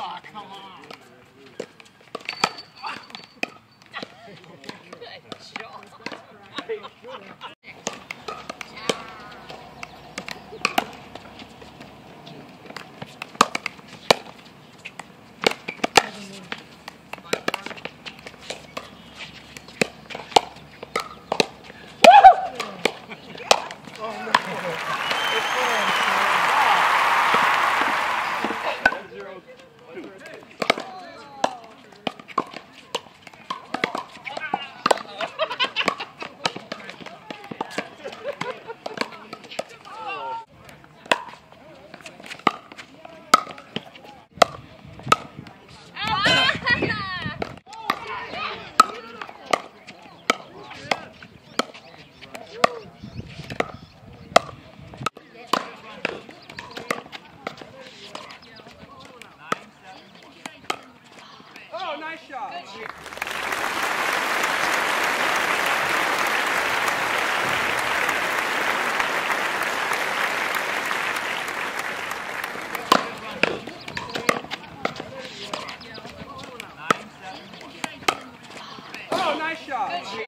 Oh, come on. No. Two. Nice shot. Oh, nice shot.